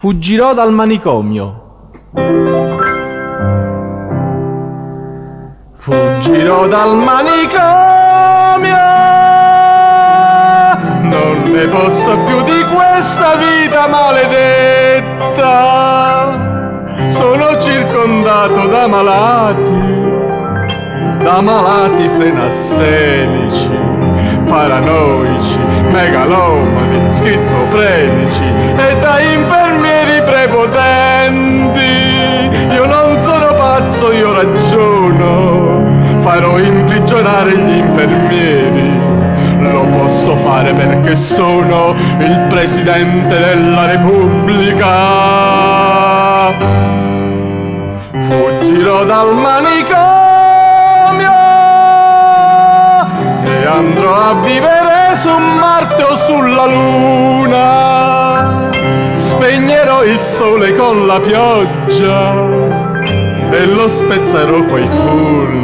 Fuggirò dal manicomio. Fuggirò dal manicomio. Non ne posso più di questa vita maledetta. Sono circondato da malati, da malati frenastenici, paranoici, megalomani, schizofrenici imprigionare gli infermieri. Lo posso fare perché sono il presidente della Repubblica. Fuggirò dal manicomio e andrò a vivere su Marte o sulla Luna. Spegnerò il sole con la pioggia e lo spezzerò coi fulmini.